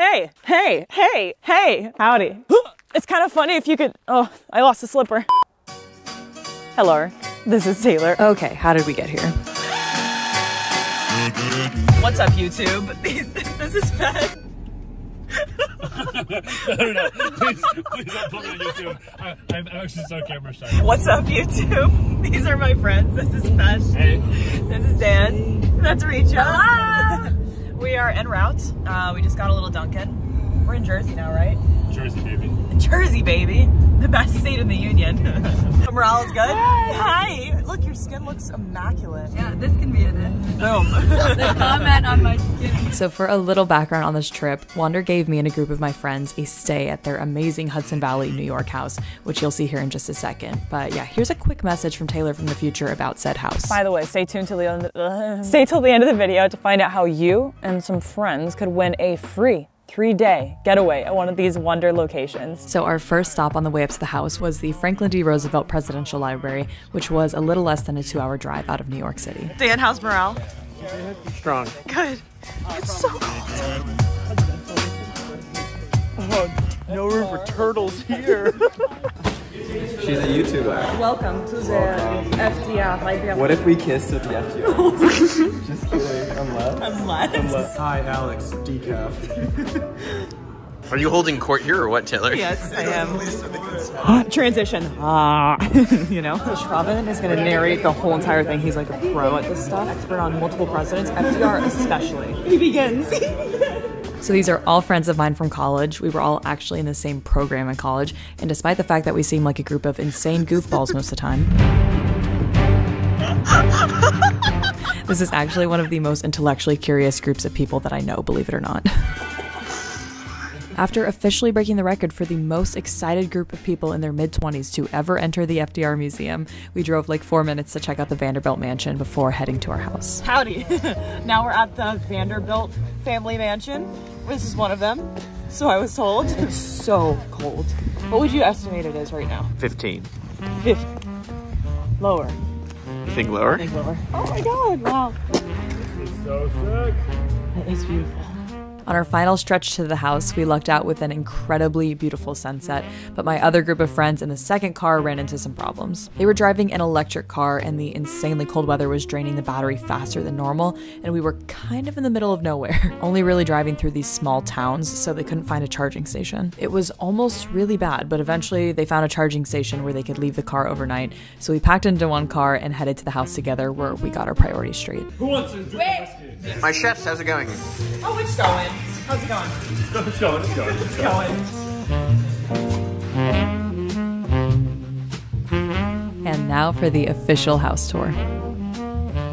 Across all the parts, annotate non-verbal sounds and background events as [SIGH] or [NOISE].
Hey, hey, hey, hey, howdy. [GASPS] It's kind of funny if you could, oh, I lost a slipper. Hello, this is Taylor. Okay, how did we get here? What's up, YouTube? [LAUGHS] this is Beth. no, no, please, please don't put me on YouTube. I, I'm actually so camera shy. What's up, YouTube? [LAUGHS] These are my friends. This is Fesh. Hey, This is Dan. That's Richa. We are en route. Uh, we just got a little Dunkin'. We're in Jersey now, right? Jersey baby. Jersey, baby. The best state in the union. [LAUGHS] Morale is good? Hi. Look, your skin looks immaculate. Yeah, this can be edited. Boom. [LAUGHS] The comment on my skin. So, for a little background on this trip, Wander gave me and a group of my friends a stay at their amazing Hudson Valley, New York house, which you'll see here in just a second. But yeah, here's a quick message from Taylor from the future about said house. By the way, stay tuned till the end. uh, [LAUGHS] stay till the end of the video to find out how you and some friends could win a free three-day getaway at one of these Wander locations. So, our first stop on the way up to the house was the Franklin D. Roosevelt Presidential Library, which was a little less than a two hour drive out of New York City. Dan, how's morale? Strong. Good. It's so cold. Oh, no room for turtles here. [LAUGHS] She's a YouTuber. Welcome to the FDR library. What if we kissed at the FGO? [LAUGHS] Just kidding. I'm left. I'm left. Hi, Alex. Decaf. Are you holding court here or what, Taylor? Yes, I [LAUGHS] am. [GASPS] Transition. Ah, [LAUGHS] you know. Shravan is going to narrate the whole entire thing. He's like a pro at this stuff, expert on multiple presidents, FDR especially. He begins. So these are all friends of mine from college. We were all actually in the same program in college, and despite the fact that we seem like a group of insane goofballs most of the time, [LAUGHS] this is actually one of the most intellectually curious groups of people that I know, believe it or not. [LAUGHS] After officially breaking the record for the most excited group of people in their mid 20s to ever enter the FDR Museum, we drove like four minutes to check out the Vanderbilt Mansion before heading to our house. Howdy. [LAUGHS] now we're at the Vanderbilt family mansion. This is one of them. So I was told. [LAUGHS] It's so cold. What would you estimate it is right now? 15. 50. Lower. You think lower? Think lower. Oh my god, wow. This is so sick. That is beautiful. On our final stretch to the house, we lucked out with an incredibly beautiful sunset, but my other group of friends in the second car ran into some problems. They were driving an electric car, and the insanely cold weather was draining the battery faster than normal, and we were kind of in the middle of nowhere, [LAUGHS] only really driving through these small towns, so they couldn't find a charging station. It was almost really bad, but eventually they found a charging station where they could leave the car overnight, so we packed into one car and headed to the house together where we got our priorities straight. Who wants to? My chefs, how's it going? Oh, it's going. How's it going? Let's go, let's go. Let's. Going. And now for the official house tour.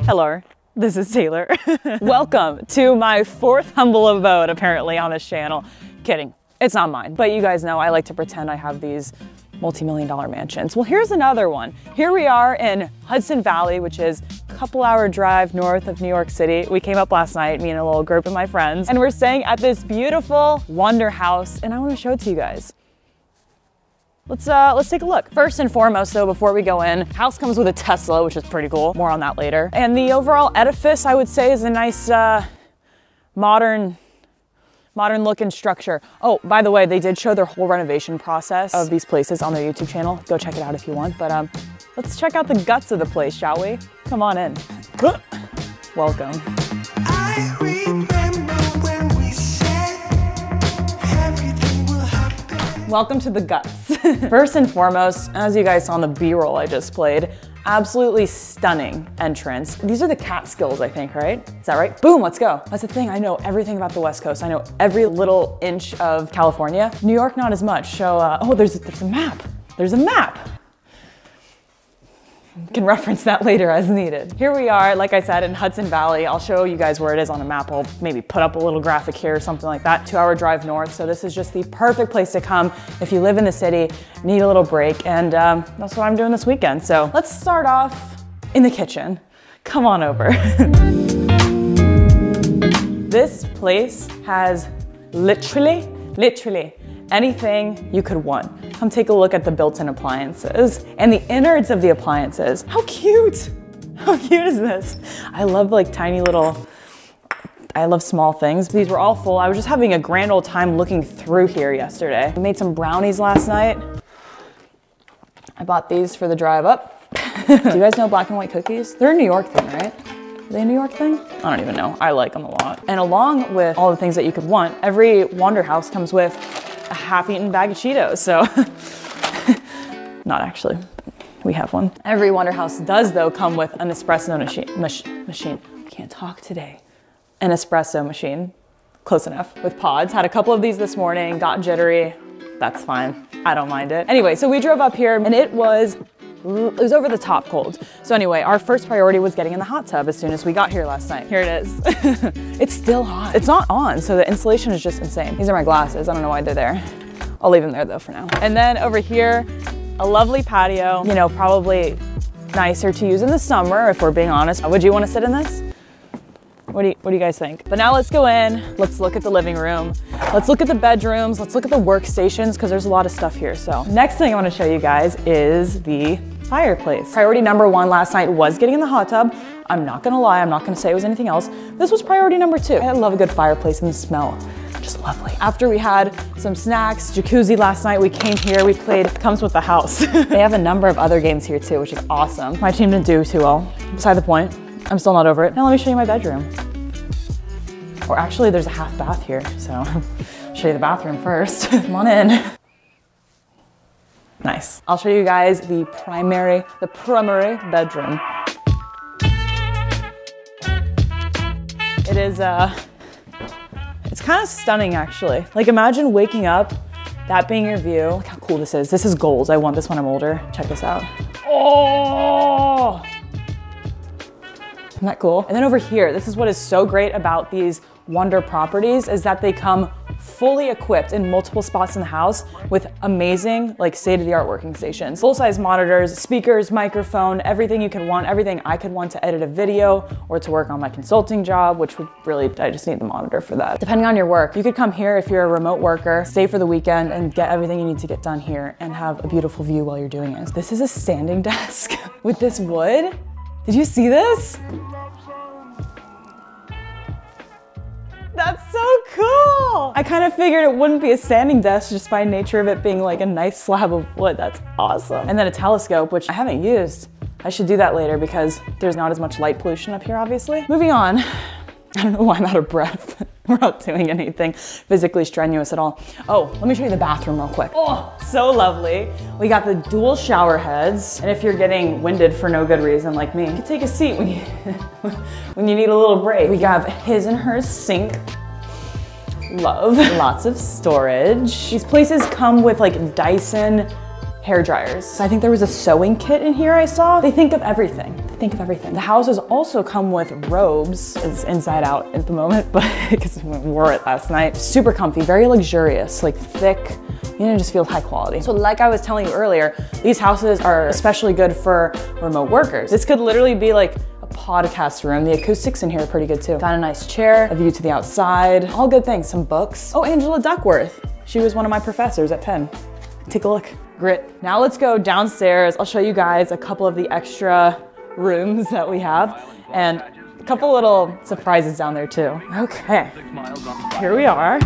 Hello, this is Taylor. [LAUGHS] Welcome to my fourth humble abode, apparently, on this channel. Kidding, it's not mine. But you guys know I like to pretend I have these multi-million dollar mansions. Well, here's another one. Here we are in Hudson Valley, which is a couple hour drive north of New York City. We came up last night, me and a little group of my friends, and we're staying at this beautiful Wander house, and I wanna show it to you guys. Let's uh, let's take a look. First and foremost, though, before we go in, house comes with a Tesla, which is pretty cool. More on that later. And the overall edifice, I would say, is a nice uh, modern modern look and structure. Oh, by the way, they did show their whole renovation process of these places on their YouTube channel. Go check it out if you want. But um, let's check out the guts of the place, shall we? Come on in. [GASPS] Welcome. I we said everything will happen. Welcome to the guts. [LAUGHS] First and foremost, as you guys saw in the B-roll I just played, absolutely stunning entrance. These are the Catskills, I think, right? Is that right? Boom, let's go. That's the thing, I know everything about the West Coast. I know every little inch of California. New York, not as much. So, uh, oh, there's, there's a map. There's a map. Can reference that later as needed. Here we are, like I said, in Hudson Valley. I'll show you guys where it is on a map. I'll maybe put up a little graphic here or something like that. Two hour drive north. So this is just the perfect place to come if you live in the city, need a little break. And um, that's what I'm doing this weekend. So let's start off in the kitchen. Come on over. [LAUGHS] this place has literally, literally anything you could want. Come take a look at the built-in appliances and the innards of the appliances. How cute! [LAUGHS] How cute is this? I love like tiny little, I love small things. These were all full. I was just having a grand old time looking through here yesterday. We made some brownies last night. I bought these for the drive up. [LAUGHS] Do you guys know black and white cookies? They're a New York thing, right? Are they a New York thing? I don't even know. I like them a lot. And along with all the things that you could want, every Wander House comes with half-eaten bag of Cheetos. So, [LAUGHS] not actually. We have one. Every Wander House does, though, come with an espresso machine. Mach- machine. Can't talk today. An espresso machine. Close enough. With pods. Had a couple of these this morning. Got jittery. That's fine. I don't mind it. Anyway, so we drove up here and it was it was over the top cold. So anyway, our first priority was getting in the hot tub as soon as we got here last night. Here it is. [LAUGHS] it's still hot. It's not on, so the insulation is just insane. These are my glasses. I don't know why they're there. I'll leave them there though for now. And then over here, a lovely patio. You know, probably nicer to use in the summer if we're being honest. Would you want to sit in this? What do, you, what do you guys think? But now let's go in. Let's look at the living room. Let's look at the bedrooms. Let's look at the workstations because there's a lot of stuff here. So next thing I want to show you guys is the fireplace. Priority number one last night was getting in the hot tub. I'm not gonna lie, I'm not gonna say it was anything else. This was priority number two. I love a good fireplace and the smell just lovely. After we had some snacks, jacuzzi last night, we came here, we played Comes With the House. [LAUGHS] they have a number of other games here too, which is awesome. My team didn't do too well, beside the point. I'm still not over it. Now let me show you my bedroom. Or actually there's a half bath here, so I'll [LAUGHS] show you the bathroom first. [LAUGHS] Come on in. Nice. I'll show you guys the primary, the primary bedroom. It is, uh, it's kind of stunning actually. Like imagine waking up, that being your view. Look how cool this is. This is gold. I want this when I'm older. Check this out. Oh! Isn't that cool? And then over here, this is what is so great about these Wander properties is that they come fully equipped in multiple spots in the house with amazing, like state-of-the-art working stations. Full-size monitors, speakers, microphone, everything you could want, everything I could want to edit a video or to work on my consulting job, which would really, I just need the monitor for that. Depending on your work, you could come here if you're a remote worker, stay for the weekend and get everything you need to get done here and have a beautiful view while you're doing it. This is a standing [LAUGHS] desk with this wood. Did you see this? That's so cool. I kind of figured it wouldn't be a standing desk just by nature of it being like a nice slab of wood. That's awesome. And then a telescope, which I haven't used. I should do that later because there's not as much light pollution up here, obviously. Moving on. [LAUGHS] I don't know why I'm out of breath. [LAUGHS] We're not doing anything physically strenuous at all. Oh, let me show you the bathroom real quick. Oh, so lovely. We got the dual shower heads. And if you're getting winded for no good reason like me, you can take a seat when you, [LAUGHS] when you need a little break. We have his and her sink. Love. Lots of storage. These places come with like Dyson hair dryers. I think there was a sewing kit in here I saw. They think of everything. They think of everything. The houses also come with robes. It's inside out at the moment, [LAUGHS] but because we wore it last night. Super comfy, very luxurious, like thick. You know, just feels high quality. So like I was telling you earlier, these houses are especially good for remote workers. This could literally be like a podcast room. The acoustics in here are pretty good too. Found a nice chair, a view to the outside, all good things, some books. Oh, Angela Duckworth. She was one of my professors at Penn. Take a look. Grit. Now let's go downstairs. I'll show you guys a couple of the extra rooms that we have and a couple little surprises down there too. Okay, here we are.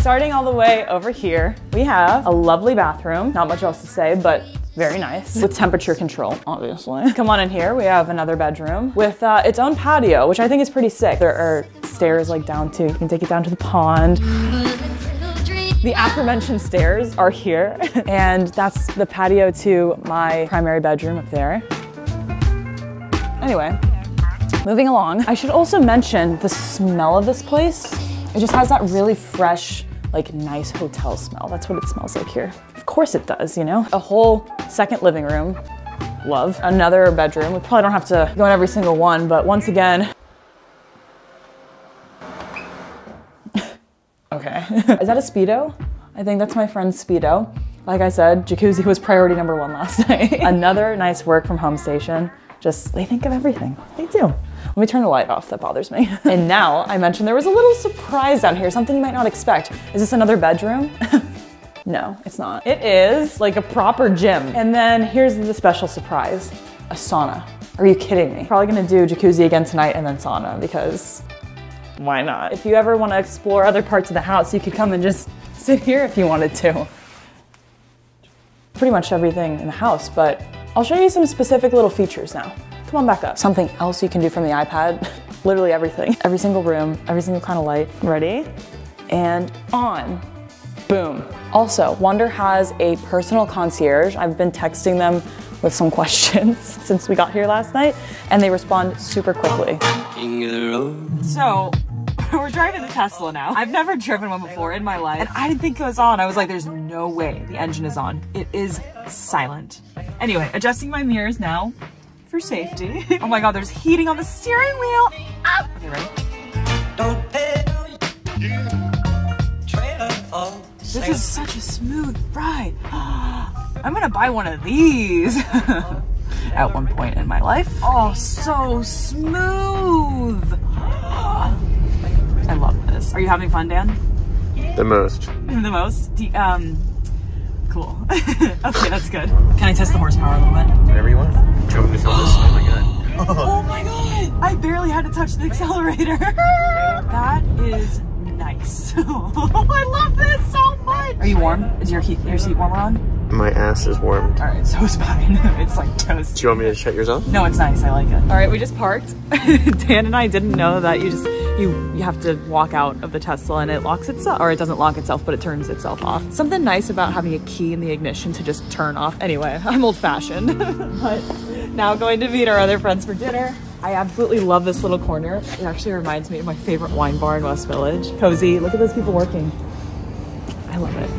Starting all the way over here, we have a lovely bathroom. Not much else to say, but very nice with temperature control, obviously. Come on in here. We have another bedroom with uh, its own patio, which I think is pretty sick. There are stairs like down to, you can take it down to the pond. The aforementioned stairs are here, [LAUGHS] and that's the patio to my primary bedroom up there. Anyway, moving along. I should also mention the smell of this place. It just has that really fresh, like nice hotel smell. That's what it smells like here. Of course it does, you know? A whole second living room, love. Another bedroom. We probably don't have to go in every single one, but once again, Okay. [LAUGHS] Is that a Speedo? I think that's my friend's Speedo. Like I said, jacuzzi was priority number one last [LAUGHS] night. Another nice work from home station. Just, they think of everything. They do. Let me turn the light off, that bothers me. [LAUGHS] and now I mentioned there was a little surprise down here, something you might not expect. Is this another bedroom? no, it's not. It is like a proper gym. And then here's the special surprise, a sauna. Are you kidding me? Probably gonna do jacuzzi again tonight and then sauna because why not? If you ever wanna explore other parts of the house, you could come and just [LAUGHS] sit here if you wanted to. Pretty much everything in the house, but I'll show you some specific little features now. Come on back up. Something else you can do from the iPad. [LAUGHS] Literally everything. Every single room, every single kind of light. Ready? And on. Boom. Also, Wander has a personal concierge. I've been texting them with some [LAUGHS] questions since we got here last night, and they respond super quickly. So, [LAUGHS] we're driving the Tesla now. I've never driven one before in my life, and I didn't think it was on. I was like, there's no way the engine is on. It is silent. Anyway, adjusting my mirrors now for safety. [LAUGHS] oh my god, there's heating on the steering wheel. Ah! Okay, ready? This is such a smooth ride. [GASPS] I'm gonna buy one of these [LAUGHS] at one point in my life. Oh, so smooth. I love this. Are you having fun, Dan? The most. [LAUGHS] The most? Do you- um, cool. [LAUGHS] okay, that's good. Can I test the horsepower a little bit? Whatever you want. Do you want me to film this? Oh my god. [LAUGHS] Oh my god! I barely had to touch the accelerator. that is nice. I love this so much. Are you warm? Is your heat, your seat warmer on? My ass is warmed. All right, so is mine. it's like toast. Do you want me to shut yours off? No, it's nice. I like it. All right, we just parked. Dan and I didn't know that you just you you have to walk out of the Tesla and it locks itself, or it doesn't lock itself, but it turns itself off. Something nice about having a key in the ignition to just turn off. Anyway, [LAUGHS] I'm old fashioned, [LAUGHS] but now going to meet our other friends for dinner. I absolutely love this little corner. It actually reminds me of my favorite wine bar in West Village. Cozy. Look at those people working. I love it.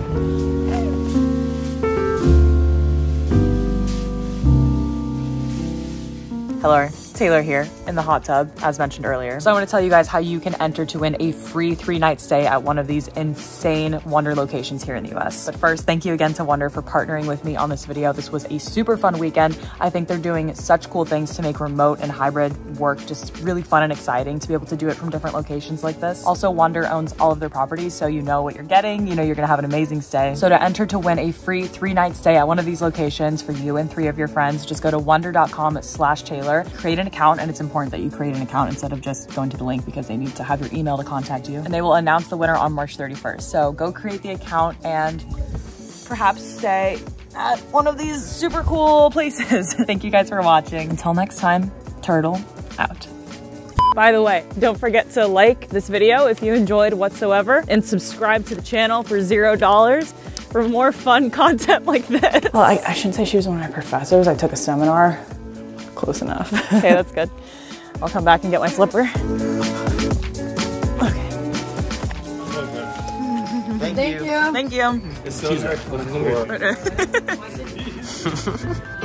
Hello, Taylor here in the hot tub, as mentioned earlier. So I want to tell you guys how you can enter to win a free three night stay at one of these insane Wander locations here in the US. But first, thank you again to Wander for partnering with me on this video. This was a super fun weekend. I think they're doing such cool things to make remote and hybrid work just really fun and exciting to be able to do it from different locations like this. Also, Wander owns all of their properties, so you know what you're getting. You know you're gonna have an amazing stay. So to enter to win a free three night stay at one of these locations for you and three of your friends, just go to wander.com slash Taylor, create an account, and it's important that you create an account instead of just going to the link because they need to have your email to contact you. And they will announce the winner on March 31st. So go create the account and perhaps stay at one of these super cool [LAUGHS] places. [LAUGHS] Thank you guys for watching. Until next time, Turtle out. By the way, don't forget to like this video if you enjoyed whatsoever and subscribe to the channel for zero dollars for more fun [LAUGHS] content like this. Well, I, I shouldn't say she was one of my professors. I took a seminar. Close enough. [LAUGHS] okay, that's good. I'll come back and get my slipper. Okay. Thank, you. Thank you. It's so hard. [LAUGHS] [LAUGHS]